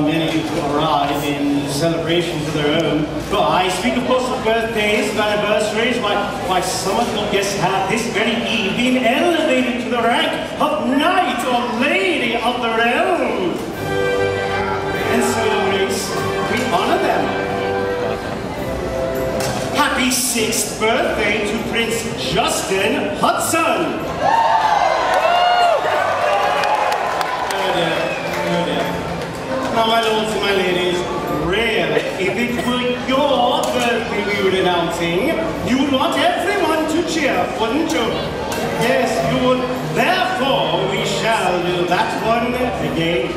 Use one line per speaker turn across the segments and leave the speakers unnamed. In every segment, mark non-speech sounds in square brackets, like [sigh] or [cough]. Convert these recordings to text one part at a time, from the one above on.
many who arrive in celebrations of their own. But I speak, of course, of birthdays, anniversaries. Why, why some of your guests have this very evening elevated to the rank of knight or lady of the realm. And so, Grace, we honor them. Happy sixth birthday to Prince Justin Hudson. My lords and my ladies, really, if it were your birthday we were announcing, you would want everyone to cheer, wouldn't you? Yes, you would. Therefore, we shall do that one again.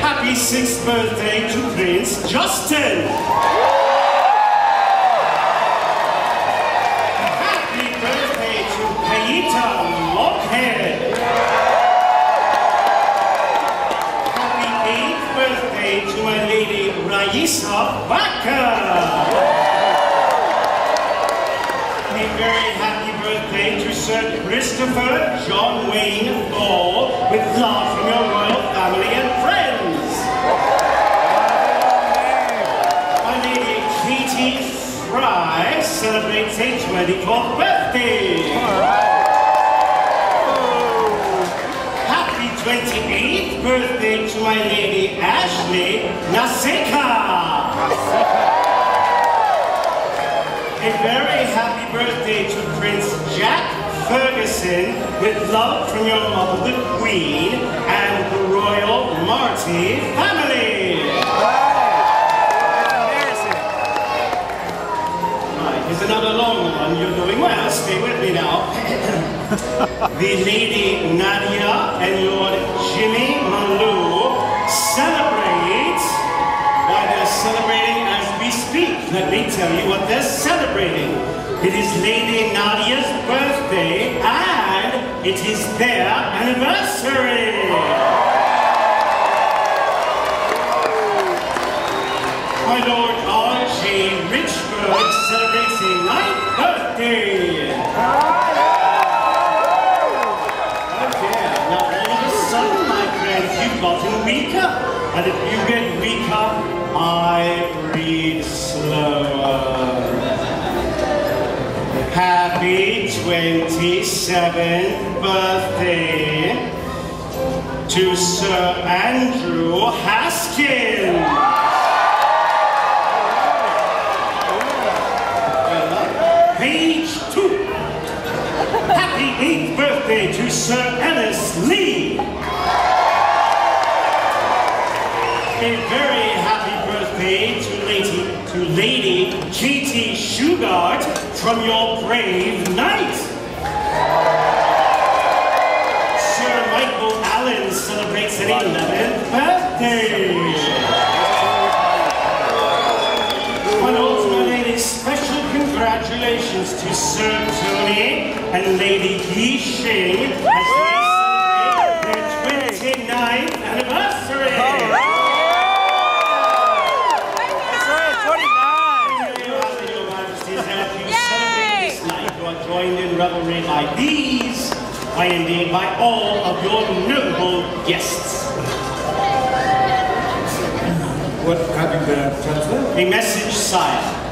Happy sixth birthday to Prince Justin! Raisa Baka! A very happy birthday to Sir Christopher John Wayne Ball with love from your royal family and friends! My lady Katie Fry celebrates a 24th birthday. 28th birthday to my lady Ashley Naseka. A very happy birthday to Prince Jack Ferguson with love from your mother, the Queen, and the Royal Marty family. Right, here's another long one. You're doing well. Stay with me now. [clears throat] the Lady Nadia and Lord Jimmy Malou celebrate. Why, they're celebrating as we speak. Let me tell you what they're celebrating. It is Lady Nadia's birthday and it is their anniversary. My Lord R.J. Richford celebrates a ninth birthday. And if you get weaker, I read slower. Happy 27th birthday to Sir Andrew Haskins. Page two. Happy eighth birthday to Sir Ellis Lee. A very happy birthday to Lady, to Lady Katie Shugart from your brave knight. Sir Michael Allen celebrates an 11th birthday. My lords and my special congratulations to Sir Tony and Lady Yi Xing as they celebrate their 29th anniversary. Your Majesties, and if you celebrate this night, you are joined in revelry by these, by indeed by all of your noble guests.
What have you?
A message, sire.